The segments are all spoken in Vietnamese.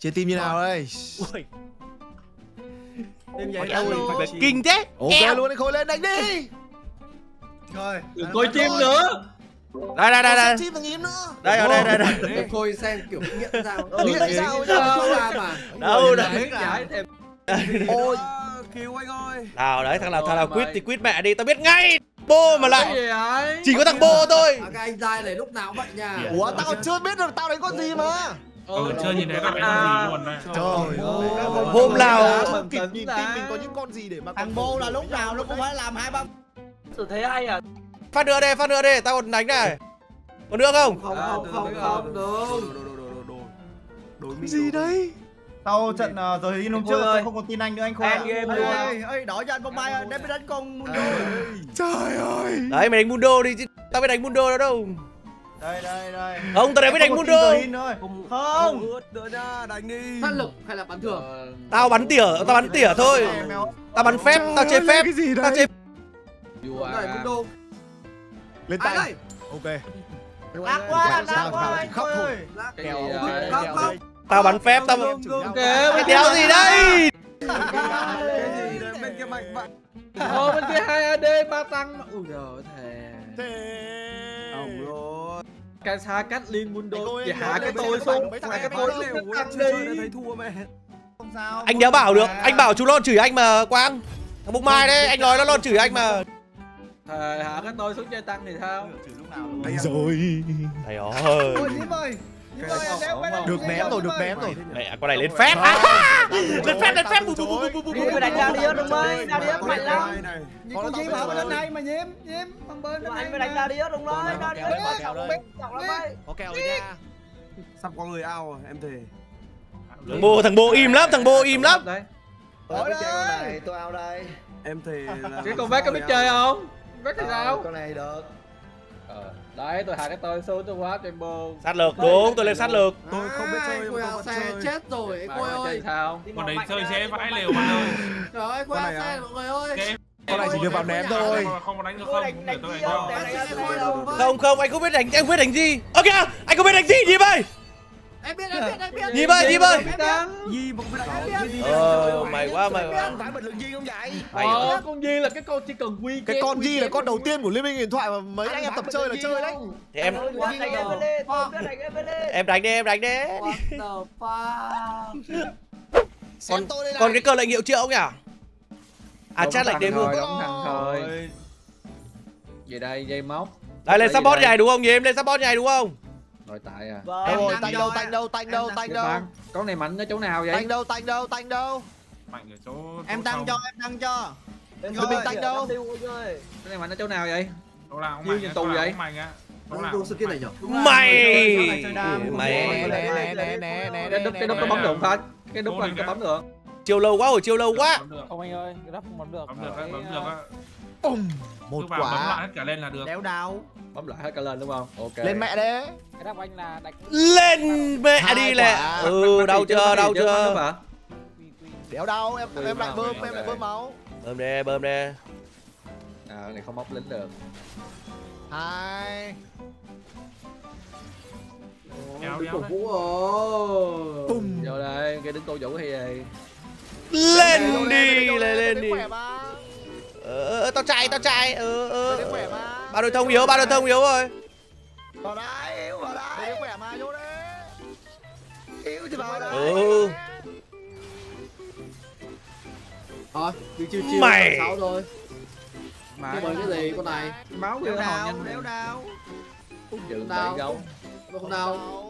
Chia team như nào đây? Ui, Em vậy phải kinh thế. Ok Eo. luôn anh khôi lên đánh đi. Rồi. Đừng coi chim nữa. Đây đây đây đây. Chim thằng im nữa. Đây ở đây đây đây. Khôi xem kiểu nghiện sao Nghiện sao ra mà Đâu đâu. Giải thêm. Ôi, Kêu anh ơi. Nào đấy thằng nào thằng nào quýt thì quýt mẹ đi, tao biết ngay. Bô mà Cái lại chỉ có thằng bô thôi. À, Các anh trai này lúc nào cũng vậy nha ủa tao chưa biết được tao đánh con gì mà. Ừ, chưa nhìn thấy con bé con gì luôn đấy. Trời ơi. Hôm nào- không kịp nhìn team mình có những con gì để mà Thằng bô là lúc nào nó cũng phải làm hai ba Tôi thấy hay à Phát nữa đây, phát nữa đây, tao còn đánh này. Còn nữa không? Không À, không không được, không được. gì đấy? Sau trận uh, rồi in hôm trước ơi. tôi không còn tin anh nữa anh Khôi ạ. End game luôn ê, ê, đổi cho anh bông mai đem đánh con Mundo. Trời ơi. Đấy mày đánh Mundo đi chứ. Tao biết đánh Mundo đâu đâu. Đây đây đây. Không, tao đánh biết đánh Không in thôi. Không. nha, đánh đi. Sát lực hay là bắn thường Tao bắn tỉa, tao bắn tỉa thôi. Tao bắn phép, tao chơi phép. Cái gì Tao chơi à. Lên tay. đây Ok. Ác quá, sao, quá khóc thôi. Không, không, không. tao bắn phép, tao Kìa, Mày đéo gì đây? Cái gì đấy bên kia mạnh bạn. Ô bên kia 2 AD ba tăng. Ui giời thề. Cái xa cách liên Chị anh hạ cái tôi xuống. mấy thằng Hạ cái tôi xuống. đã đi. thấy thua mẹ. Không sao. Anh đéo bảo được, anh bảo chú Lon chửi anh mà Quang. Thằng Bụng Mai đấy, anh nói nó Lon chửi anh mà. Thề hạ cái tôi xuống chơi tăng thì sao? Trừ lúc nào rồi. Thầy ơi. Ôi Diễm ơi. Ơi, Được ném rồi, ơi. được ném rồi. Mẹ con này lên phép. Lên phép, lên phép. Bù, bù, bù, bù, bù, bù. Đi đánh ra đi đúng ơi Ra đi mạnh lắm Nhìn con Diễm ở bên này mà Diễm, Diễm, thằng bên này anh mới đánh ra đi đúng rồi Ra đi Có kèo rồi nha. Sắp có người ao rồi, em thề. Thằng bô, thằng bô im lắm, thằng bô im lắm. Đấy. Ở đây. tôi ao đây Em thề là Cái con bé có biết chơi không? Biết thì sao? con này được Ờ, Đấy tôi hạ cái tôi xuống tôi quá bô. Sát lược, đúng, tôi lên sát lược. Tôi không biết chơi, tôi xe chết rồi chơi ơi sao? Con đấy chơi dễ vãi lều bạn ơi. Trời ơi xe mọi người ơi. Con này chỉ được vào ném thôi. Không, không có đánh được không? Để tôi đánh cho. Không không, anh không biết đánh, anh không biết đánh gì. Ok, anh không biết đánh gì, nhìn ơi. Em biết em biết em biết Nhím ơi, Nhím ơi. Em biết. Di một cái đánh. Ờ, mày quá mày. Không phải bật lượng gì không vậy? Mày Ờ, con Di là cái con chỉ cần quy Cái con gì là con đầu tiên của Liên minh điện thoại mà mấy anh em tập chơi là chơi đấy. thì em biết em biết đánh em bên đây em đánh đi, em đánh đi. What the fuck Còn còn cái cờ lệnh hiệu triệu không nhỉ? À chat lệnh đêm luôn. đúng thằng thôi. Về đây dây móc. Đây lên support nhảy đúng không? Nhìn em lên support nhảy đúng không? Nội tại à. Vâng Đâu rồi, tanh đâu, em. tanh đâu, tanh đâu, Em tanh đâu. Con này mạnh ở chỗ nào vậy? Tanh đâu, tanh đâu, tanh đâu. Mạnh ở chỗ Em tăng cho, em tăng cho. Bên Liên minh tôi tanh đâu? Cái này mạnh ở chỗ nào vậy? Chỗ nào Nhiêu mạnh tù vậy? mạnh á. Mày Mày mày Nè, nè, nè, nè, nè, Cái đúc cái đúc có bấm được không? Cái đúc anh có bấm được. chiều lâu quá rồi, chiều lâu quá. Không anh ơi Cái đắp không bấm được bấm được bấm được. Bùm, một vào bấm lại quả. hết cả lên là được. Đéo đào. Bấm lại hết cả lên đúng không? Ok. Lên mẹ đấy. Cái đắp anh là đánh Lên mẹ Hai đi lẹ. quả. Ừ, đau chưa, đau chưa. Đéo đau, em em lại vào, bơm, vào, em lại vào. bơm máu. Bơm đi, bơm đi. À, này không móc lính được. Hai. Kéo Đứng đéo cổ vũ rồi Bùm. Vô đây, cái đứng cô vũ hay gì? Lên đi, lên đi. Mà. Ờ, ờ, tao chạy, tao chạy. Ờ, ờ. khỏe mà. Ba đôi thông yếu, ba đôi thông yếu rồi. Vào đây, yếu vào đây. Đây khỏe mà, vô đây. Yếu thì vào đây. Ừ. Thôi chiêu chiêu chiêu Mày. sáu rồi Mà Cái gì con này máu đào, nhanh đéo gấu. Không nào Không Trời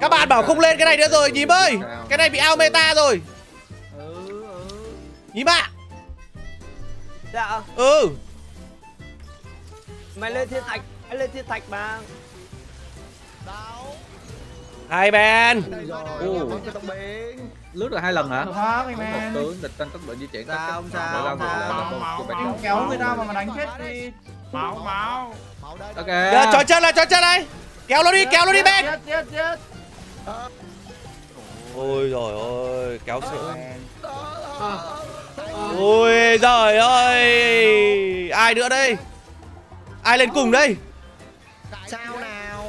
Các bạn bảo không lên cái này nữa rồi, nhím ơi. Cái này bị out meta rồi. Ừ, ừ. Nhím ạ. Dạ Ừ. Mày lên thiên thạch Mày lên thiên thạch mà. Hai bên. Đây em. Lướt được hai lần hả? Có một mày. tướng địch tăng tốc độ di chuyển Sao, sao, sao. Máu, Anh kéo người ta mà mà đánh chết đi. Máu, máu. Máu đây. Ok. Giờ chói chân này, chói chân này. Kéo nó đi, kéo nó đi bên. Ôi rồi ôi, kéo sự. à, Ôi giời ơi. Ai nữa đây? Ai lên cùng đây? sao nào?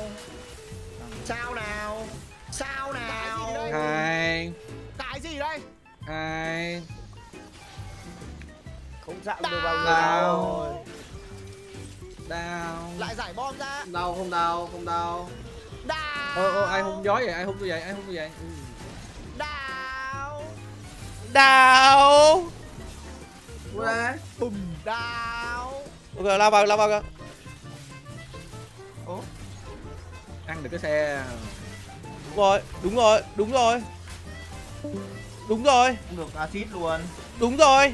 Sao nào? Sao nào? hai. Cái gì đây? Hai. Không dạo được bao nhiêu Đau. đau lại giải bom ra. Đau không đau không đau. Đào ô ô ai hung gió vậy? Ai hung tôi vậy? Ai hung tôi vậy? Ừ. đào Ui đấy? Bùm đào ok lao vào lao vào kìa ăn được cái xe. Đúng rồi đúng rồi đúng rồi. Đúng rồi. Không được acid luôn. đúng rồi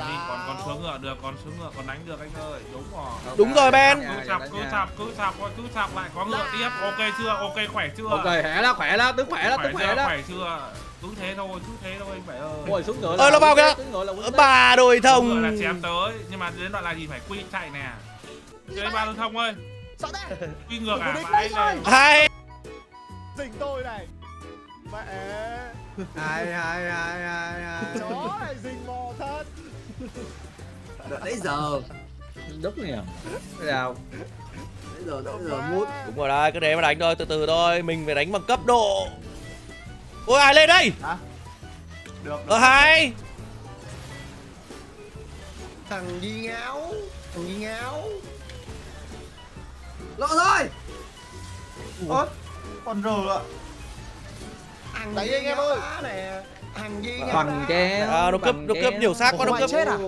Anh còn còn xuống ngựa được còn xuống ngựa còn đánh được anh ơi đúng rồi. Đúng rồi, Ben. cứ sạp cứ sạp cứ sạp thôi cứ sạp lại có ngựa tiếp. Ok chưa? Ok khỏe chưa? Ok khỏe đó khỏe đó tướng khỏe đó khỏe tướng khỏe đó. Khỏe chưa? Cứ thế thôi cứ thế thôi anh phải ơi. Ngồi xuống ngựa Ơi, nó vào kìa. là đồi Xuống thông. là chém tới nhưng mà đến đoạn là gì phải quy chạy nè. Chơi ba lưu thông ơi. Quy ngược à này hai dình tôi này. Mẹ. Hai hai hai hai hai chó này dình nãy giờ. Đúc nhỉ cái nào? Nãy giờ nãy giờ mút. Đúng rồi đây cứ để mà đánh thôi từ từ thôi mình phải đánh bằng cấp độ. Ôi ai lên đây? Được. ở hai thằng gì ngáo thằng gì ngáo. Lộ rồi Ôi, con rờ ạ. thằng đấy anh em ơi. nè thằng gì ngáo bằng chén à, nó cướp nó cướp nhiều xác quá nó cướp chết à?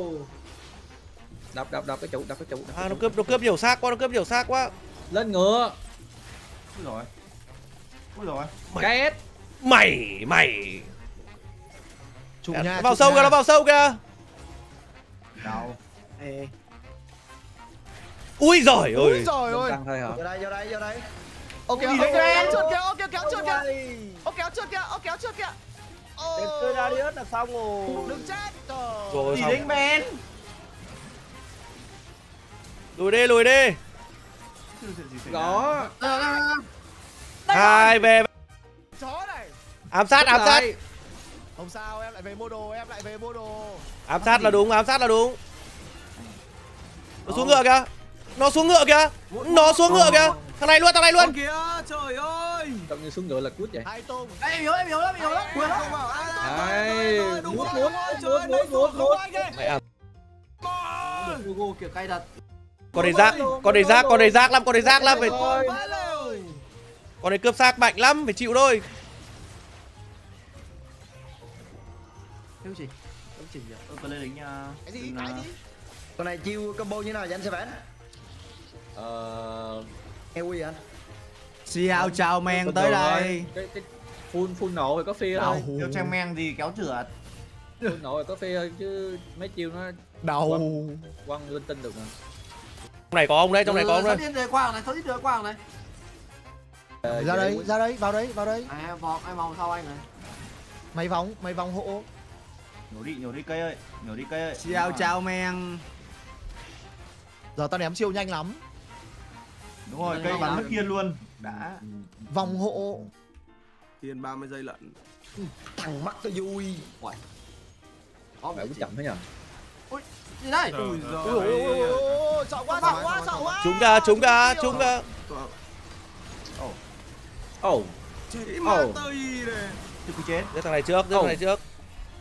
đập đập đập cái trụ đập cái trụ à, nó cướp nó cướp nhiều xác quá nó cướp nhiều xác quá. Lên ngựa. Ui rồi. Ui rồi. két mày mày. Chủ nhà vào sâu kìa nó vào sâu kìa. Đau. Ê, ui giời ui ơi rồi ơi. tăng thôi hả? Vô đây vô đây vô đây. Ok Ui, ok kéo trượt kìa ok kéo trượt kìa. Ôi, ok kéo trượt kìa ok kéo trượt kìa Ra đi hết là xong rồi. Đừng chết trời rồi Gì xong đánh Ben? lùi đi lùi đi. Ra. gõ hai về chó này. Ám sát ám sát. không sao em lại về mua đồ em lại về mua đồ. Ám sát là đúng ám sát là đúng. Nó xuống ngựa kìa. Nó xuống ngựa kìa. Nó xuống ngựa kìa. thằng này luôn thằng này luôn. Kìa trời ơi trông như xuống ngựa là cút vậy? Hai tung Ê, em hiểu, em hiểu lắm, em hiểu lắm. Quyền ai? Ai, mút mút mút mút mút mút mẹ à. Hugo kiểu cay thật. Con này rác con này rác con này rác lắm con này rác lắm. Phải con này cướp xác mạnh lắm phải chịu thôi. Thiếu gì? Thiếu gì vậy? Tôi lên đánh nha. cái gì? cái là- gì? Con này chiêu combo như nào vậy anh sẽ bán? Ờ eo quy anh Xiao chào men tới đây. cái cái full full nổ thì có phi thôi. Điều trang men gì kéo trượt. full nổ thì có phi thôi chứ mấy chiêu nó đầu quăng linh tinh được mà. Trong này có ông đấy trong này có ông Sáu đấy. điên đời quang này điên đời quang này? Ờ, ra đây ra đây vào đấy vào đây. À vòng ai vòng sau anh này? Mấy vòng mấy vòng hộ. Nhổ đi, nhổ đi cây ơi. Nhổ đi cây ơi. Xiao chào men giờ tao ném siêu nhanh lắm. Đúng rồi, cây bắn nước kiên luôn. Đã. vòng hộ. Tiền 30 giây lận. Thằng mắt tôi vui. Có vẻ cũng chậm thế nhở? Gì đây? Trời Ui giời. ôi ôi ôi ôi ôi sợ quá sợ quá sợ quá. Chúng ra chúng ra chúng ra ồ. Chỉ Ồ. mà tây này. Chứ cứ chết. giết thằng này trước giết thằng này trước.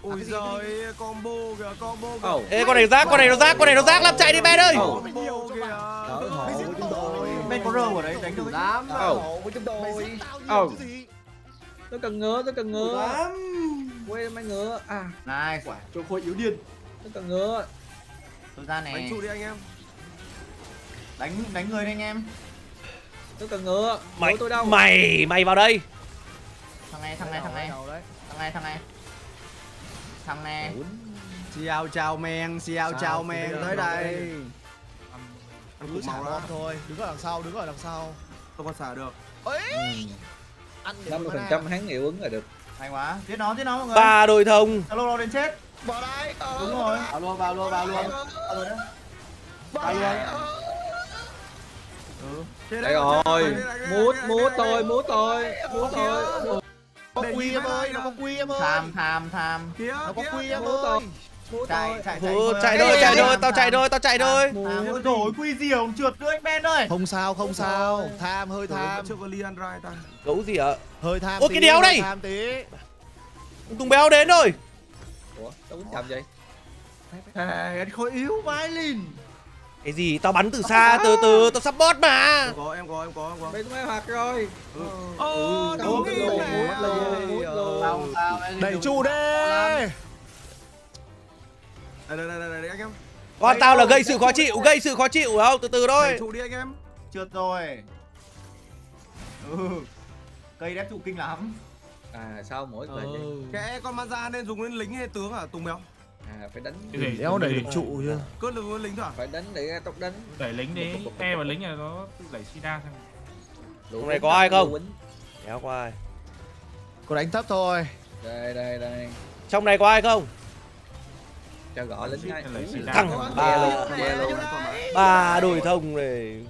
Ui giời combo kìa combo kìa. Ê con này rác con này nó rác con này nó rác. Lắm chạy đi Ben ơi. Combo kìa. Đỡ Ben có rơ ở đấy, đánh được. lắm Ồ. hộ của chúng tôi gì tôi cần ngựa tôi cần đủ ngựa lắm quê mấy ngựa à Nice. Cho khối yếu điên tôi cần ngựa Tôi ra đánh nè. trụ đi anh em Đánh đánh người đây anh em. tôi cần ngựa mày tôi đâu mày mày vào đây Thằng này, thằng này, thằng này. Thằng này, thằng này. Thằng này. Xiao chào men Xiao Sao? chào men tới đây cứ cục xả màu bom đó thôi đứng ở đằng sau đứng ở đằng sau không có xả được ấy Ừ. ăn để năm mươi mana. phần trăm hắn hiệu ứng là được Hay quá. Giết nó, giết nó mọi người. ba đôi thông Alo nó đến chết. vào đây ờ, Đúng rồi. vào luôn vào luôn vào luôn Vào vào đây. Ừ. Đây rồi mút mút tôi mút tôi mút tôi có quy em ơi nó có quy em ơi Tham, tham, tham. Nó có quy em ơi tôi. Chạy chạy chạy Ừ, thôi. chạy thôi chạy thôi làm tao chạy thôi tao chạy thôi. À, ôi rồi quy gì ông? Trượt nữa anh Ben ơi không sao không sao. Tham hơi Tham. chưa có Lian Rai ta. gấu gì ạ? Hơi tham Ôi, tí, cái đéo tí. Tùng béo đến rồi. Ủa đâu có chậm vậy. Anh khối yếu vãi lìn. Cái gì? Tao bắn từ xa từ từ tao support mà. Em có em có em có em có. tụi mày hoạt rồi. Ô, đúng cái rồi. đồ mút là gì Sao sao anh đẩy trụ đi Đây đây đây đây đây anh em. con tao là gây sự khó chịu gây sự khó chịu không? Từ từ thôi. Trụ đi anh em. trượt rồi. Ừ. Cây đép trụ kinh lắm. À sao mỗi người vậy? Cái con Manza nên dùng lên lính hay tướng à? Tùng Béo? à phải đánh đéo đẩy được trụ chứ. Cứ đừng lính thôi phải đánh để tốc đánh. Đẩy lính đi. E và lính này nó tự đẩy sida Hôm nay quýnh, có ai không? kéo qua ai? Có đánh thấp thôi. Đây đây đây. Trong này có ai không cho gọi lính ngay. thằng ba luôn ve luôn ba đồi thông này.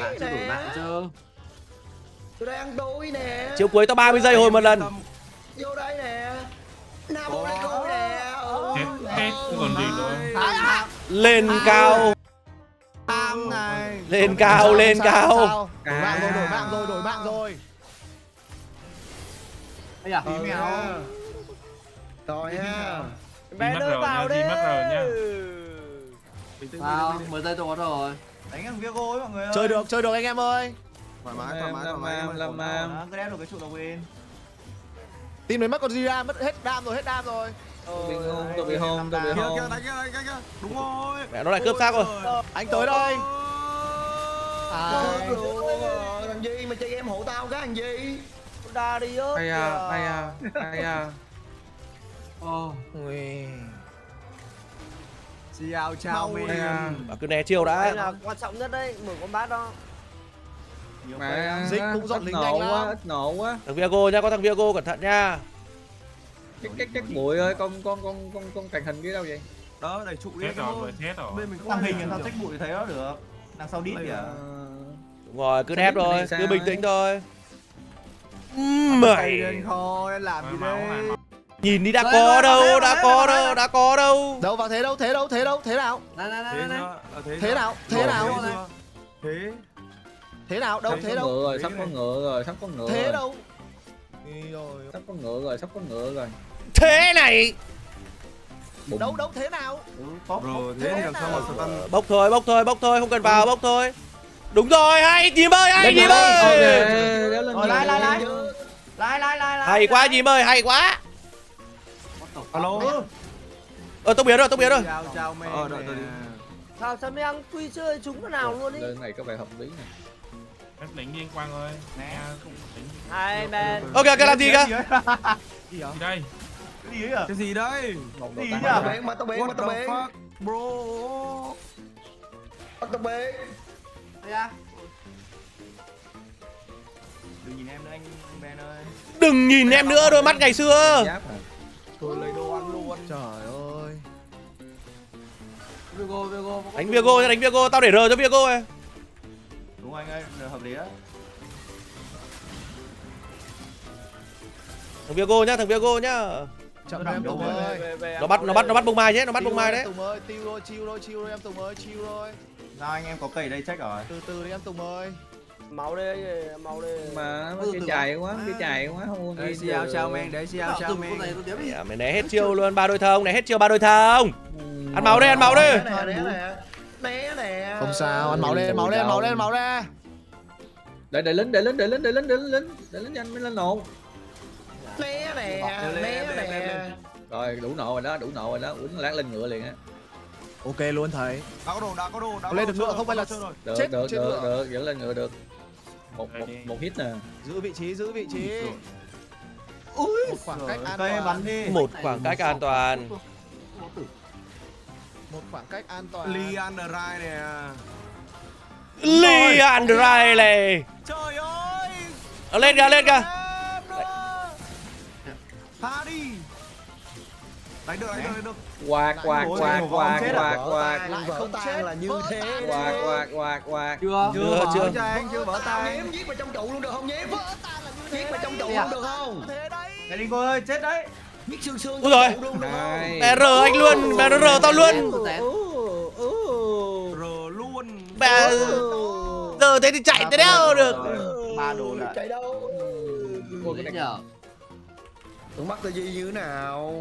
Mạng chưa đủ mạng chưa? Đây ăn tối nè. Chiều cuối tao 30 giây hồi một lần. Vô đây nè. Nam đây cô nè. Chứ còn gì nữa lên cao. Tam này. lên cao lên cao. đổi mạng rồi đổi mạng rồi đổi mạng rồi. Ây da. Tí mèo. Rồi ha Mất rồi nha, di mất rồi nha. Sao? Bình tĩnh, 10 giây tôi có rồi đánh thằng Viego ấy mọi người ơi. Chơi được chơi được anh em ơi. Thoải mái thoải mái thoải mái. làm em làm cứ đép được cái trụ là win. Team này mất con Zira mất hết đam rồi hết đam rồi. Tôi bị hôn tôi bị hôn tôi bị hôn kìa đánh kìa đánh kìa, kìa. Đúng rồi. mẹ nó lại cướp xác rồi. Anh tới đây. À. thằng gì mà chơi game hộ tao cái thằng gì? Đa đi ớt ai à ai à ai à Ồ Xiao chào Mau mẹ. bảo cứ né chiêu đây đã là quan trọng nhất đấy mở con bát đó. Nhiều mà Dịch cũng dọn lính nổ nhanh quá lắm. nổ quá. Thằng Viago nha có thằng Viago cẩn thận nha. Chắc chắc chắc bụi ơi con con con con con tàng hình cái đâu vậy? Đó đẩy trụ đi rồi chết rồi. Bên mình không ai hình làm sao trách bụi thấy nó được? Đằng sau đít kìa đúng rồi cứ biết thôi cứ bình tĩnh thôi. Mày. lên thôi làm gì đây? Nhìn đi đã có đâu đã có đâu đã có đâu. Đâu vào thế đâu thế đâu thế đâu thế nào? Này này này Thế này nào thế nào? Thế. thế. Nào đâu Thế đâu? ngựa rồi sắp có ngựa rồi sắp có ngựa thế rồi. đâu? Đi rồi. Sắp có ngựa rồi sắp có ngựa rồi. Thế này. Bụng. đâu đâu thế nào? Ừ, Rồi thế làm sao mà Satan bốc thôi bốc thôi bốc thôi không cần vào bốc thôi. Đúng rồi hay nhím ơi hay nhím ơi. Lại, lại, lại. Lại lại lại hay quá nhím ơi hay quá Alo. ờ tốc biến rồi tốc biến rồi. Chào chào mẹ. Ờ đợi đợi đi. sao sao mới ăn quy chơi chúng cái nào luôn đi? lên này có vẻ hợp lý này Hết lính liên quan ơi nè. Cũng lính hai men ok ok làm gì cơ? Gì gì đây? Cái gì ấy à Cái gì đây? đồ Gì rồi. biến mà tao biến mà What tao fuck, bro? mà tao Ây da đừng nhìn em nữa anh Ben ơi. Đừng nhìn em nữa đôi mắt ngày xưa. Tôi lấy luôn. Trời ơi. Vigo Vigo đánh Viago nha đánh Viago tao để R cho Viago này. Đúng anh ơi hợp lý á thằng Viago nhá thằng Viago nhá. Chậm em tùng rồi? ơi. nó bắt nó bắt nó bắt bông mai chứ nó bắt bông mai đấy. Em tùng ơi tiêu thôi chill thôi chill thôi em tùng ơi chill thôi sao anh em có cầy đây check rồi từ từ đi em tùng ơi máu đi máu đi. Mà nó Ừ, từ chạy quá chơi chạy quá không Tạo chào dùng mẹ. con này tôi đếm đi. Mẹ, mày né hết chiêu luôn ba đôi thông này hết chiêu ba đôi thông ăn máu đi ăn máu đi. Né nè không sao ăn máu lên máu lên máu lên máu lên để để lính để lính để lính để lính để lính để lính. Nhanh mới lên nổ né nè né nè rồi đủ nổ rồi đó đủ nổ rồi đó. Quýnh lát lên ngựa liền á. Ok luôn thầy. Đã có đồ, đã có đồ, đã Có lên được nữa không? phải là- được Chết được trên được ngựa. được dẫn lên ngựa được một một một hit nè. Giữ vị trí giữ vị trí. Một khoảng cách an toàn. Bắn đi. Một khoảng cách an toàn. Một khoảng cách an toàn. Lian Rai nè. Lian Riley Trời ơi. nó lên kìa lên kìa. Tha đi. Đánh được, đánh được, đánh được. Quạt quạt quạt quạt quạt quạt tan, lại không chết. là như thế quạt quạt quạt quạt Chưa? Chưa, Chưa. cho anh, chưa? Vỡ tay. nhiễm giết vào trong trụ luôn được không nhiễm giết vào trong trụ Thế luôn được không? Cái đi cô ơi chết đấy. Xương xương Ui rồi. này. BR anh luôn BR tao luôn. Rờ luôn. Bè giờ thế thì chạy tới đéo được. ba đồ lại chạy đâu? Dễ nhờ. Tụi mắt tao gì như thế nào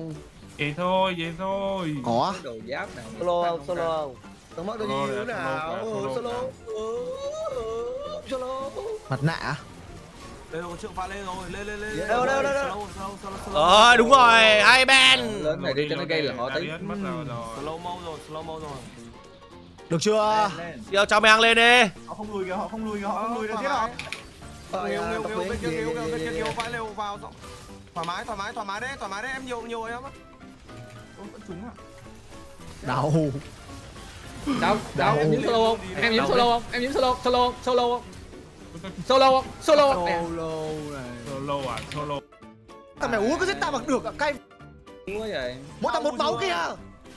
Vậy thôi, vậy thôi. có đồ giáp nào solo không? Solo không? Tao như thế nè, nào? solo, solo solo. solo solo mặt nạ à? đây rồi trượng pha lên rồi. Lên lên lên Đâu, đâu, đâu, đâu. Ờ đúng rồi. Hai bên. Lớn này đi cho nó gây là họ tí mất slow mo rồi slow mo rồi. Được chưa? Yo cho mày ăn lên đi. Họ không lùi kìa họ không lùi kìa họ không lùi được giết họ. Ờ, à, tập nghiêu, luyện. bên kia gì, nghiêu, gì, bên gì, kia gì. nghiêu, phải lều vào. Thoải mái thoải mái thoải mái đấy thoải mái đấy em nhiều nhiều em á vẫn trúng à? Đau. Đâu đâu em nhiễm solo không? Em nhiễm solo không? Em nhiễm solo solo solo không? Solo không? Solo không? À, Solo à, solo. thằng mày uống có giết tao bằng được à? Cay. Vậy. Mỗi thằng một máu kia.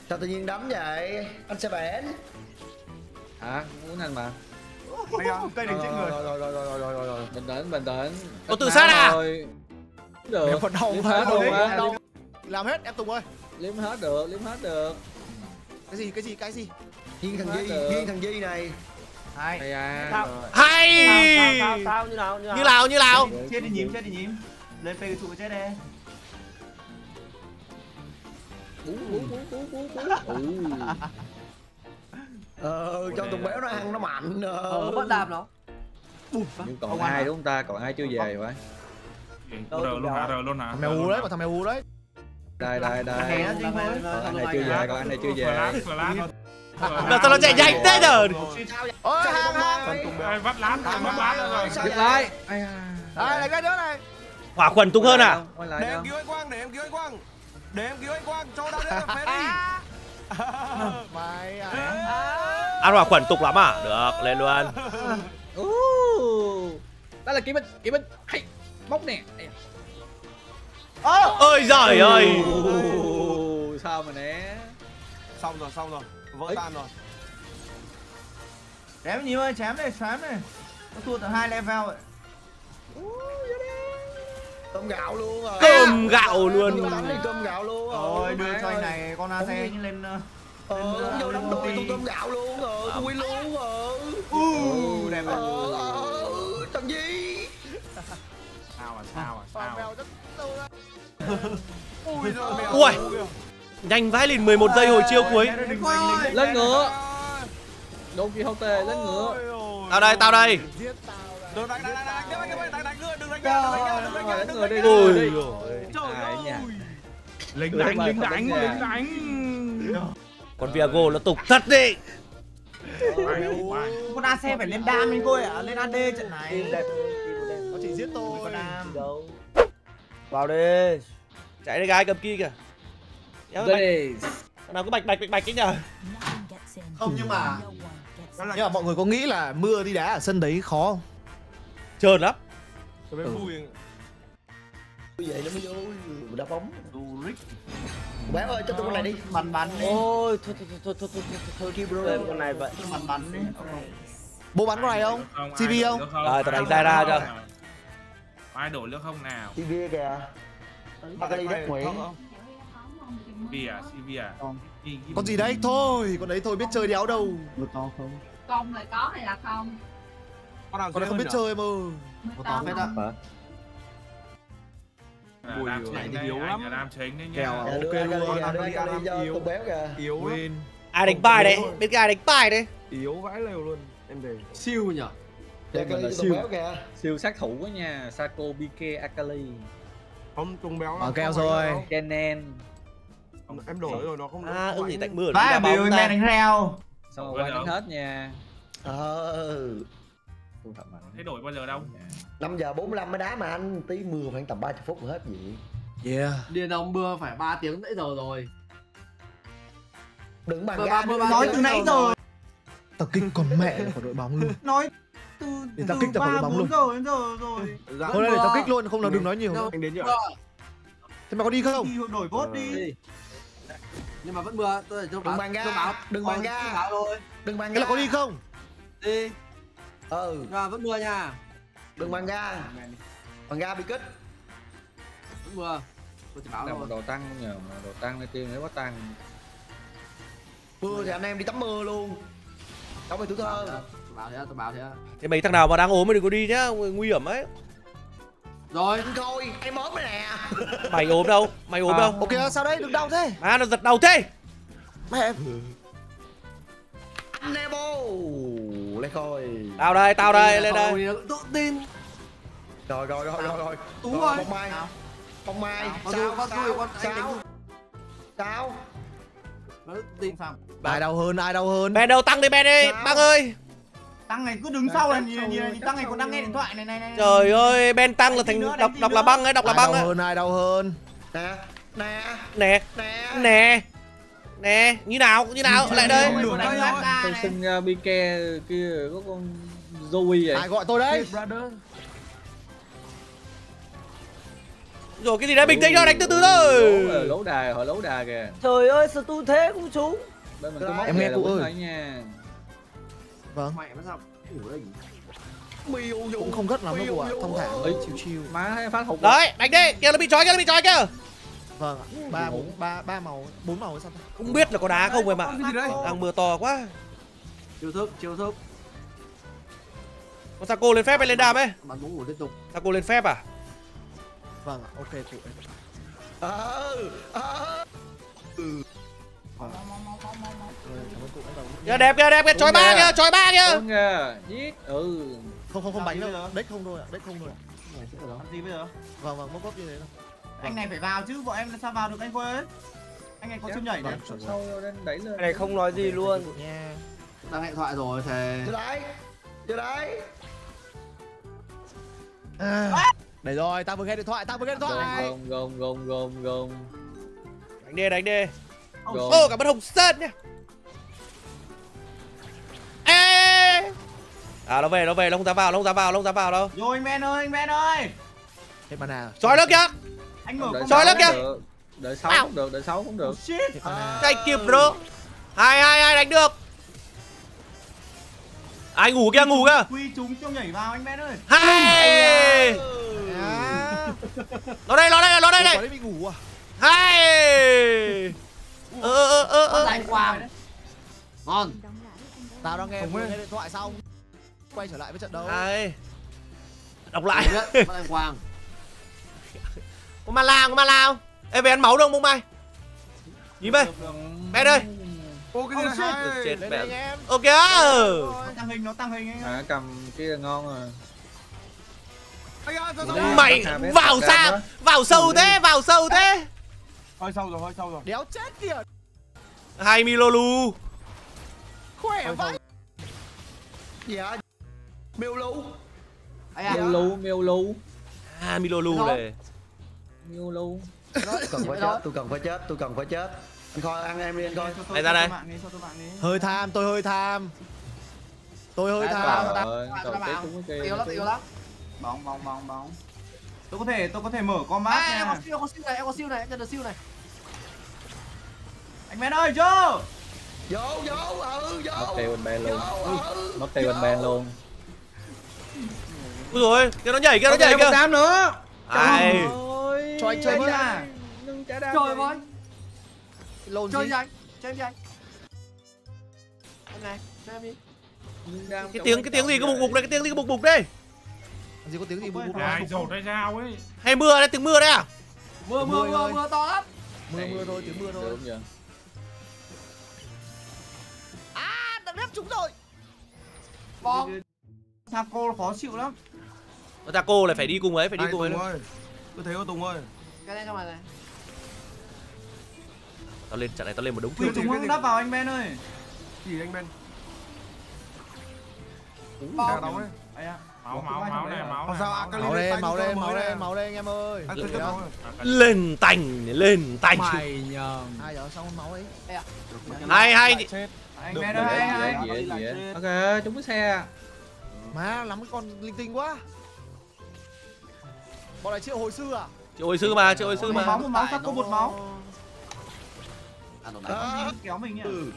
Sao tự nhiên đấm vậy? Anh sẽ bén. À muốn anh mà. Hay không? cây đỉnh chết người. Rồi rồi rồi rồi rồi rồi rồi. Bình tĩnh bình tĩnh. Có tự sát à? Rồi. được. Em vẫn đau mà. làm hết em tùng ơi liếm hết được liếm hết được. Cái gì cái gì cái gì? Viên thằng di viên thằng di này. Hai hay à. Sao? Sao sao như nào như nào? Như nào chết đi nhím chết đi nhím. Lên phê cái trụ chết đi. Bú bú bú bú bú bú ờ cho tùng béo nó ăn nó mạnh Ờ. Ờ bắt đạp nó. Nhưng còn Không ăn ai hả? đúng không ta? Còn ai chưa về phải Rờ luôn hả, rờ luôn hả? thằng mèo hú đấy mà thằng mèo hú đấy đây đây đây. Còn anh này chưa về còn anh này chưa về. Là sao nó chạy nhanh thế nhở ôi hàng hàng Vắt lát, vắt lát rồi. Vậy? lại à đây. này cái đứa này. Hỏa khuẩn tung hơn à? Để em cứu anh quang để em cứu anh quang. Để em cứu anh quang cho đau đến phê đi. Mày à. Ăn hỏa khuẩn tục lắm à? Được lên luôn. Đó là kỹ binh kỹ binh hay bóc nè ơi giời ơi. Sao mà né? Xong rồi xong rồi. Vỡ Ấy. tan rồi. Chém nhím ơi chém đi chém đi nó thua tận hai level rồi cơm gạo luôn rồi. Cơm gạo luôn. Cơm gạo luôn rồi. Đưa cho anh này con AC lên ờ, ờ lên, vô lên đánh công tôi cơm gạo luôn rồi. Tôi win luôn rồi. U đẹp ờ rồi ờ, thằng gì? Sao à, sao à, sao à. Ui Nhanh vãi lìn 11 giây hồi chiêu cuối. Lên ngựa. Đô kỳ hậu tề lên ngựa. Tao đây tao đây. Đừng đánh đánh đánh đánh đánh đánh đánh ngựa đừng đánh ngựa đánh ngựa đi. Ôi trời ơi. Lính đánh lính đánh lính đánh. Con Viago nó tục thật đi Con AC phải lên đam đi cô ạ. Lên AD trận này. Có chỉ giết tôi. Con đam vào đi. Chạy đi gái cầm kia kìa. Đéo bạch, đây nào cứ bạch bạch bạch bạch cái nhờ. Không nhưng mà nhưng mà mọi người có nghĩ là mưa đi đá ở sân đấy khó không? Trơn lắm. Cho bên vui như vậy nó mới vui đá bóng. Zurich béo ơi cho tôi con này đi. Bắn bắn đi. Ôi thôi thôi thôi thôi thôi thôi thôi bro em con này vậy. Bắn bắn đi. Bố bắn con này không? CV không? Rồi, tao đánh tay ra cho ai đổi nước không nào? Chị bia kìa. Ba cái đi đất quỷ. bia à, à? chị bia con. Gì đấy? Thôi con đấy thôi biết chơi đéo đâu. Được to không? Con lại có hay là không? Con nào con này không biết chơi mà con to phết ạ à, Bùi này thì yếu lắm. Làm chính đấy nha Kèo. Ok luôn Yếu. Yếu. Lắm Ai đánh bài đấy Bên kia ai đánh bài đấy Yếu vãi lều luôn. Em về. Siêu nhở? Đây mình Akali là siêu béo kìa? siêu sát thủ quá nha Sako BK Akali. Không tung béo Ở keo rồi. Kennen. Em đổi rồi nó không à ưng gì tạnh mưa bóng mẹ ta. đánh reo. Xong rồi quay đánh hết nha. Ờ. Thế đổi bao giờ đâu? 5 giờ 45 mới đá mà anh. Tí mưa khoảng tầm 30 phút là hết gì yeah. Điền ông mưa phải 3 tiếng nãy giờ rồi. Đừng bàn Mưa ba- mưa ba nói từ nãy giờ tao kích con mẹ của đội bóng luôn. Nói từ Để tao kích tao đội bóng bốn luôn. đến giờ rồi. Thôi đây để tao kích luôn không là đừng nói nhiều. Đâu? anh đến Mưa. thế mà có đi không? Đi đổi vote đi. Đi. Nhưng mà vẫn mưa tôi để báo Đừng bàn ra, thông báo. Đừng báo thôi. Đừng bàn thế là ra có đi không? Đi. Ừ. nhưng mà vẫn mưa nha. Đừng bàn ra bàn ra bị kích. Vẫn mưa. Tôi chỉ báo Là một thôi đồ tăng nhờ mà đồ tăng này tiên nếu có tăng. Mưa thì anh em đi tắm mưa luôn. Đóng về tuổi thơ báo thế tôi báo thế Thế mấy thằng nào mà đang ốm mới đừng có đi nhá, nguy hiểm ấy. rồi coi em ốm này nè Mày ốm đâu? Mày ốm À. đâu? ok sao đấy được đâu thế Má nó giật đầu thế. mẹ em ô lên coi Tao đây, tao đây, lên đây. đây tự tin rồi rồi rồi rồi rồi Tú Rồi. Phong Mai. Phong Mai Con sao sao sao sao nó tự tin sao ai đau hơn ai đau hơn Bèn đầu tăng đi bèn đi, Sao? băng ơi. Tăng này cứ đứng sau này nhìn nhìn nhìn tăng này còn đang nghe điện thoại này này này Trời ơi, Ben tăng là thành đọc đọc là băng ấy, đọc là băng đau ấy. hơn ai đau hơn? Nè nè Nè, nè. nè. Nè, như nào, như nào, lại đây. Tôi sinh uh, Bike kia có con Zoe vậy. Ai gọi tôi đấy? Brother. Rồi cái gì đấy, bình tĩnh thôi, đánh từ từ thôi. lố đài họ lố đài kìa. Trời ơi sao tu thế cũng trúng. Móc Em nghe cụ ơi. Ấy nha mẹ nó sao ngủ đây cũng không rất lắm ạ dụ. thông thả Ơi. chill chill má thấy phát hụt Đấy, đánh đi, kia nó bị trói kia, nó bị trói kia. vâng ba bốn ba ba màu bốn màu hay sao ta? Không biết là có đá không em ạ. cái gì đấy Đang mưa to quá. chiêu thức chiêu thức Con Saco lên phép hay lên đam ấy? bắn bóng ngủ liên tục Saco lên phép à? vâng ạ ok cụ em ờ ờ Kìa đẹp kìa, đẹp kìa, trói ba kìa, trói ba kìa. Giết ừ. Không không không bánh đâu. đếch không thôi ạ đếch không thôi. Này làm gì bây giờ? Vâng vâng móc cốt như thế đâu anh này phải vào chứ bọn em sao vào được anh quê anh này có chân nhảy đấy sâu sâu lên đẩy lên. Cái này không nói gì luôn. Nha đang điện thoại rồi thề. Chưa đấy chưa đấy. À, để rồi tao vừa nghe điện thoại tao vừa nghe điện thoại. Gom gom gom gom gom Đánh đi, đánh đi. Ô, cả bất hồng sơn nhá. Ê! À nó về, nó về, nó không dám vào, nó không dám vào, nó không dám vào đâu. rồi anh Ben ơi anh Ben ơi hết mana Trói nó kìa. anh mở đợi con Trói sáu lắm kìa. cũng được, đợi sáu cũng được đợi sáu cũng được shit mana Chạy kịp bro. Hai hai hai đánh được. Ai ngủ kia, ngủ kìa. quy chúng cho nhảy vào anh Ben ơi Hai. à Nó đây, nó đây, nó đây này. đấy bị ngủ à Hai. Ơ ơ ơ đánh quang ngon tao đang nghe nghe điện thoại xong quay trở lại với trận đấu Hai. Đọc lại. đánh quang Có ma lao, có ma lao. Ê về ăn máu đâu không mai? Nhìn đây. Bé ơi. ô cái gì này hay Chết mẹ. đây anh em Ok. tăng hình nó tăng hình anh ơi à, cầm kia là ngon rồi Đây. Mày vào xa, vào sâu thế, vào sâu thế. Hơi sâu rồi hơi sâu rồi. Đéo chết kìa. Hai Milolu. khỏe vậy dạ. Miêu lũ ai à À Milolu này. miêu lu. Tôi cần phải chết tôi cần phải chết tôi cần phải chết. Anh coi ăn em đi anh coi Này ra đây. hơi tham tôi hơi tham. Tôi hơi tham. yếu lắm yếu lắm. Bóng bóng bóng bóng tôi có thể tôi có thể mở combat à, em có siêu có siêu này em có siêu này em cần được siêu này. Anh Ben ơi vô! Vô vô ừ vô. Mất tiêu bên bên luôn. ừ mất tiêu bên bên luôn. Ui rồi, kia nó nhảy kia nó nhảy kia. đám nữa. Ai. ơi. Cho anh chơi với à. Trời ơi. Lồn chơi gì? anh chơi em gì anh em này chơi em đi. Cái tiếng cái tiếng gì? Cái bục bục này, cái tiếng gì? Cái bục bục đây. Gì có tiếng gì bù ai rột hay sao ấy? Hay mưa đấy, tiếng mưa đấy à? mưa mưa Mưa mưa mưa to lắm. Mưa mưa thôi tiếng mưa thôi. À đập đép chúng rồi bom Saco khó chịu lắm. Nó ta cô lại phải đi cùng ấy, phải đi cùng ấy. Tùng ơi. Tôi thấy có Tùng ơi. Cái này trong này này. Tao lên trận này tao lên một đống chúng không đắp vào anh Ben ơi. Gì anh Ben. Bom đang đóng à máu máu máu này máu này, sao máu Akali máu lên lên tay máu mới máu lên máu lên anh em ơi. Tiếp máu Lên tành, lên tành. nhầm ai ở sau máu ấy? Hai hai anh ơi được, hai hai ok chúng cái xe. Má lắm cái con linh tinh quá. Bọn này triệu hồi sư à? Triệu hồi sư mà, triệu hồi sư một máu mà. một máu một máu. À nó À. đánh Anh kéo mình nhá ừ.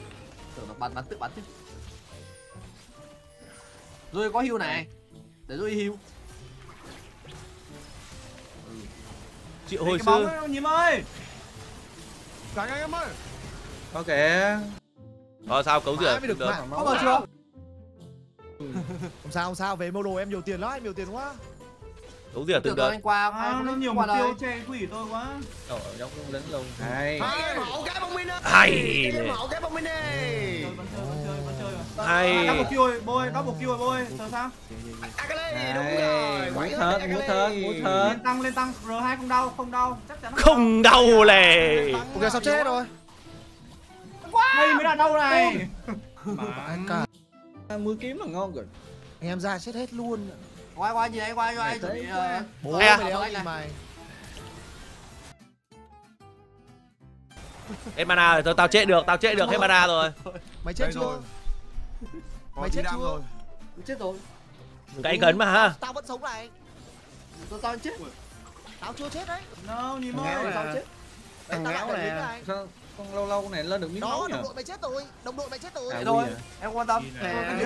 Tưởng nó bắn bắn tự bắn chứ. Rồi có hưu này để rồi hưu triệu hồi sư nhím ơi. Đánh anh em ơi. có kìa Ờ sao cấu rửa được được. có vào chưa? Không sao không sao, về mô đồ em nhiều tiền lắm, em nhiều tiền quá. Cấu rửa từng Từ từ đợt. anh qua à, nó nhiều mục tiêu chê quỷ tôi quá. Trời giống con lính luôn hay. Hai cái mẫu cái bông minh ơi. Nè. mẫu cái bông minh chơi ơi. Hay. À, double kill rồi bôi double kill rồi bôi sao sao? À cái này đúng hay rồi. múa Quái thớt cái thớt múa thớt lên tăng lên tăng. R 2 không đau không đau. Chắc chắn không đau. lề Ok sắp chết rồi. đây mới là đau này. Cả. Múa kiếm là ngon rồi. Anh em ra chết hết luôn. Qua qua gì đây qua qua Này chuẩn bị Bố Ê mày đéo mày. hết mana rồi tao tao chết được tao chết được hết mana rồi. Mày chết chưa? Mày chết chưa? rồi. chết rồi. cậy cấn mà ha Tao vẫn sống này. Tôi tao chết. Tao chưa chết đấy. no ơi thì tao chết. Tao nè. đứng này. sao con lâu lâu con này lên được miếng máu Đó, nhỉ đồng đội mày chết rồi. Đồng đội mày chết rồi. À, thôi. À. Em quan tâm. Đi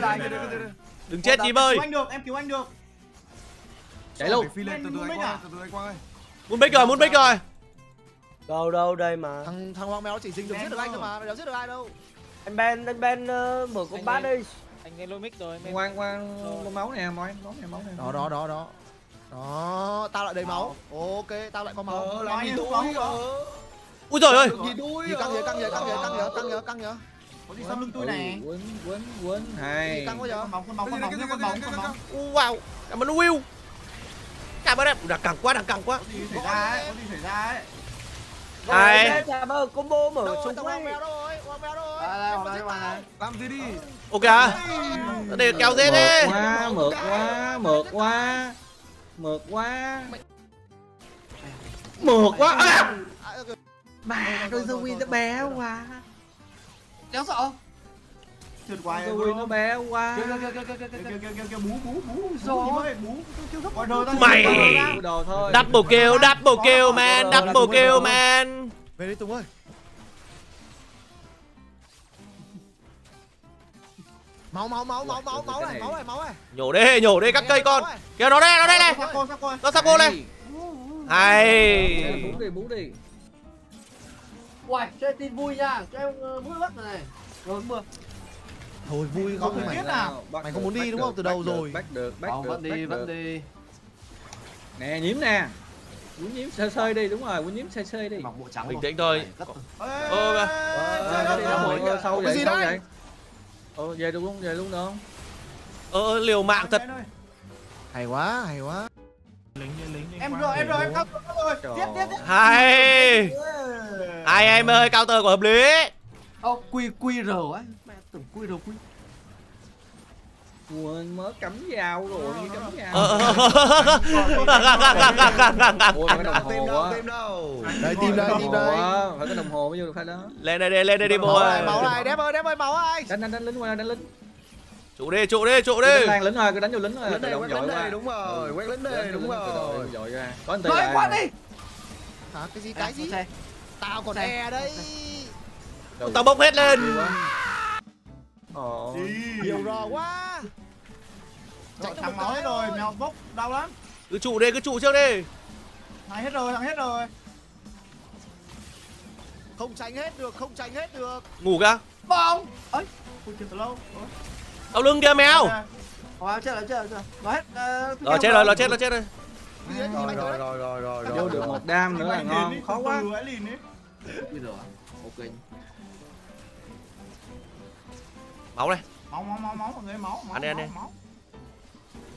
đừng chết nhím ơi cứu anh được em cứu anh được chạy luôn phi lên từ từ anh à? từ từ ơi. muốn bích rồi muốn bích rồi Đâu đâu đây mà. Thằng thằng Hoàng Mèo nó chỉ dính được giết được anh thôi mà, nó đéo giết được ai đâu. Anh Ben anh Ben ờ, mở con bát đi. Anh nghe lôi mic rồi. ngoan ngoan con máu nè máu máu nè máu nè Đó đó đó đó. Đó, tao lại đầy máu. Ok, tao lại có máu. Ờ, làm gì túi ui rồi ơi. Gì đuôi Gì căng vậy, căng vậy, căng vậy, căng vậy, căng vậy, căng vậy. có gì sau lưng tôi này quấn quấn quấn. Hay. Căng quá vậy? con bóng con bóng con bóng con bóng con bóng. Wow. Cảm ơn Will. Cảm ơn em. Đã cẳng quá đã cẳng quá. Có gì xảy ra ấy có gì xảy ra ấy. Bơ combo mở Đâu rồi, chung thằng đây. Làm gì đi? ok à để kéo dễ đi mượt quá mượt quá mượt quá mượt quá mượt quá à! Mà đôi dâu win nó bé quá. Đéo sợ. trượt quái Tôi nó bé quá kìa kìa kìa. kìa kìa kìa bú bú bú Rồi. bú Mày. double kill double kill man double kill man Về đi Tùng ơi. Máu máu máu máu máu máu này, máu này, máu này. nhổ đi nhổ đi các cây con kìa nó đây nó đây này nó sao cô này hay bú đi bú đi Uầy, cho em tin vui nha. Cho em ờ, vui bắt này. Rồi mưa. Thôi vui không mày. biết nào. Mày không muốn đi đúng không? Từ đầu rồi. bắt được bắt được vẫn đi, vẫn đi. nè nhiễm nè quýnh nhiễm sơi sơi đi đúng rồi quýnh nhiễm sơi sơi đi Mặc bộ trắng bình tĩnh thôi Cất. Ê, ê, ê, nó ê, đi ê, đâu ê, rồi ê, sâu Cái gì vậy ờ về luôn về luôn được không? Ờ liều mạng thật. Hay quá, hay quá. lính lính em rồi em rồi em cao rồi tiếp tiếp tiếp hay. Hai em ơi cao tờ của hợp lý. Ô, quy quy á. Mẹ tưởng quy r quy. Quên mới cắm dao rồi như cắm dao ờ ờ, ờ, ờ. Tìm hồ đâu, á tìm đâu. Đây tìm đây, tìm đây. phải có đồng hồ mới vô được phải đó lên đây lên đây đi bố này, máu này, đép ơi, đép ơi, máu ai? đánh đánh đánh lính qua đánh lính trụ đi trụ đi trụ đi lan lính thôi cứ đánh vô lính thôi Lính động quét giỏi lính quá này, đúng rồi, quét lính này, đúng rồi. giỏi ra có anh Rồi lại qua nè. đi. Hả, cái gì, cái gì? Tao còn e đây. Đâu tao bốc hết lên Ồ. Nhiều rò quá. Chạy thằng máu hết rồi mèo bốc đau lắm cứ trụ đi cứ trụ trước đi thằng hết rồi thằng hết rồi Không tránh hết được, không tránh hết được. ngủ kìa Bong. Ấy, Ui, chết từ lâu sau lưng kia mèo Hoàng chết rồi, chết rồi, chết rồi. Nó hết. ờ, rồi chết rồi nó chết nó chết rồi Cái gì đấy, Rồi, rồi, rồi, rồi, rồi, rồi. vô được một đam nữa là ngon khó quá à? Ok. máu này máu máu máu máu mọi người máu máu Ăn đi, ăn đi. máu.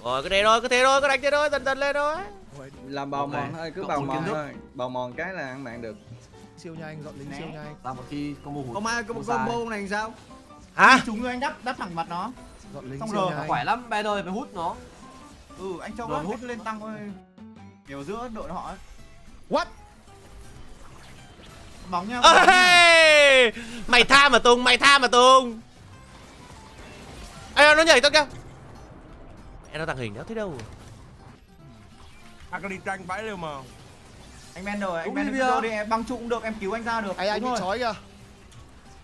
Rồi cứ thế thôi cứ thế thôi cứ đánh thế thôi dần dần lên thôi làm bào mòn thôi cứ bào mòn thôi bào mòn cái là ăn mạng được Siêu nhanh, dọn lính siêu nhanh. Tao một khi combo hụt. Ông ai có một Không sai. combo này sao? hả chúng người anh đắp đắp thẳng mặt nó Dọn lính Xong siêu rồi, nhanh. Khỏe lắm, Ben ơi, phải hút nó. ừ anh cho bớt hút. lên tăng thôi kiểu giữa đội họ ấy What? bóng nha Ê, mày tha mà tung mày tha mà tung Ê, nó nhảy tao kìa Mẹ nó tàng hình nó thế đâu À, cái đi tranh bãi đều mà. anh Ben rồi anh Ben đi đi bây giờ. đi em băng trụ cũng được em cứu anh ra được Ai anh bị rồi. trói kìa.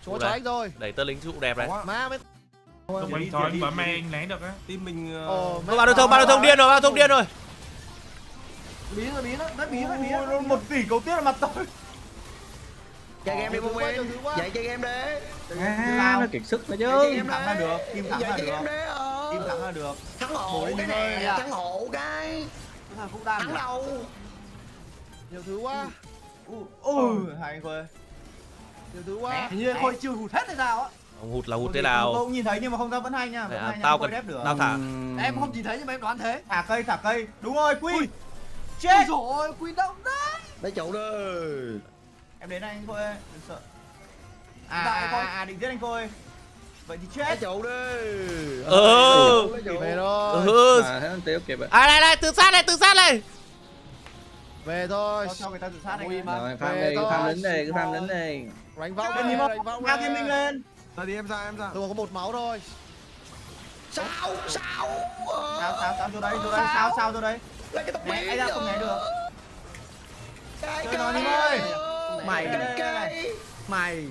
Chúa đây. anh rồi. đẩy tơ lính trụ đẹp đấy Có. Má mới Không anh thói bấm may anh lấy được á Team mình... ờ, Ồ, Có bao đầu thông bao đầu thông điên rồi bao đầu thông điên rồi biến rồi biến đó đất biến Ui, nó một tỷ cầu tiếp là mặt tôi chơi game đi bông nguyên dạy chơi game đi à, nó kiệt sức dạy chứ chơi game thẳng là được kim là chơi được game đi. Kim thẳng là được. Thắng hộ cái nè thắng hộ cái. Thằng cũng thắng đầu nhiều thứ quá. Ui hai anh khôi nhiều thứ quá. Hình như khôi chưa hụt hết hay sao á? Ông hụt là hụt thế tôi nào? cũng nhìn thấy nhưng mà không ra vẫn hay nha vẫn À, hay nha tao khôi cần đép được. tao thả. Em không nhìn thấy nhưng mà em đoán thế. Thả cây thả cây. Đúng rồi quy. Ui. chết. Rồi quy động đấy. Lấy trụ đi. Em đến anh khôi đừng sợ. À Đại à, à, à định giết anh khôi vậy thì lấy chết trụ đi. Ừ. lấy về thôi. ừ mà thấy anh tiêu kịp rồi à đây đây tự sát này tự sát này. Về thôi. Cho, cho người ta tự sát anh mà- rồi farm đi farm lính đi cứ farm lính đi. Đánh vong đi. Đánh vong ngao thiên minh lên. Rồi đi em ra em ra. Tôi có một máu thôi. Sao sao? Sao sao sao vô đây vô đây sao sao vô đây lấy cái Né, biến ấy ra không né được. cái đi ơi. mày Mày. cái. Mày.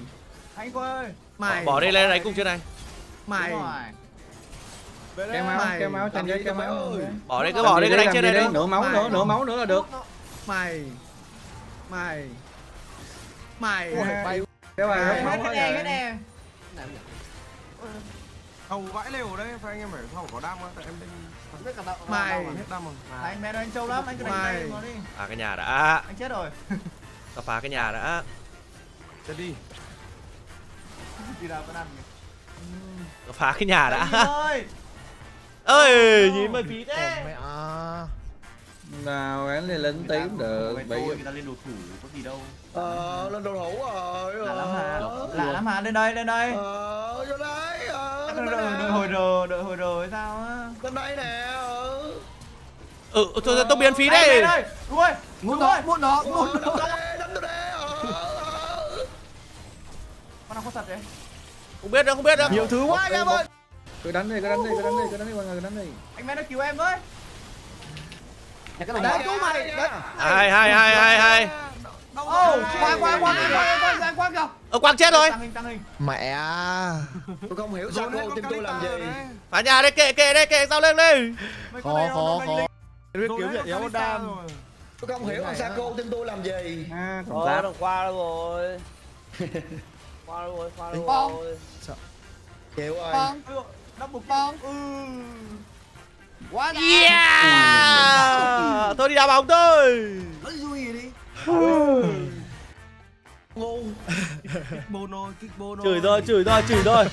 Anh ơi mày bỏ đi lên đánh cùng chưa này. Mày kéo máu mày kéo máu tranh giấy kéo máu. Bỏ đi cứ bỏ đi cứ đánh trên đây đi. nửa máu nữa nửa máu nữa là được. Mày. Mày. Mày. Bay. Hết hết máu hết rồi nè hầu vãi lều ở đây phải anh em phải không có đam á tại em Biết cả đạo mày. hết đam rồi anh mẹ ơi, anh trâu lắm anh cứ đánh nó đi. À cái nhà đã. Anh chết rồi. Ta phá cái nhà đã. Chết đi nào ta phá cái nhà đã. Ơi! Ơi nhìn mà phí thế. Mẹ. À nào gắn lên lính tí cũng được bị tôi, người ta lên đồ thủ có gì đâu. Ờ lên đồ thủ rồi. Lạ lắm hả? Ờ. lạ lắm hả? Lên đây lên đây. Ờ vô đây. Ờ đợi hồi rồi đợi hồi rồi sao á? Lên đây nè ờ. Ừ thôi thôi, tao biến phí Đây, đây. đây đây. Đúng rồi muốn nó muốn nó muốn nó đánh tôi đi đánh tôi đi ờ ờ. con nào có thật đấy. Không biết đâu không biết đâu nhiều thứ quá. Anh em ơi cứ đánh đi cứ đánh đi cứ đánh đi cứ đánh đi mọi người cứ đánh đi anh mẹ nó cứu em với. Đấy, đấy chú mày đấy. Hai hai hai hai hai. Ô qua qua qua qua qua qua qua kìa. Ờ quang chết rồi. Tăng hình tăng hình. Mẹ à. Tôi không hiểu sao cô tim tôi làm gì phá nhà đây kệ kệ đây kệ sao lên đi Mấy khó khó khó. lên. biết kiếm đấy, nó yếu đam tôi không hiểu sao cô tim tôi làm gì à còn qua đâu rồi Đâu rồi, Bom. rồi chịu rồi bong Ừ, double bong ừ. Quá đã yeah! Thôi đi đá bóng thôi. Nó vui gì đi? Ngu bono kích bono. Chửi thôi chửi thôi chửi thôi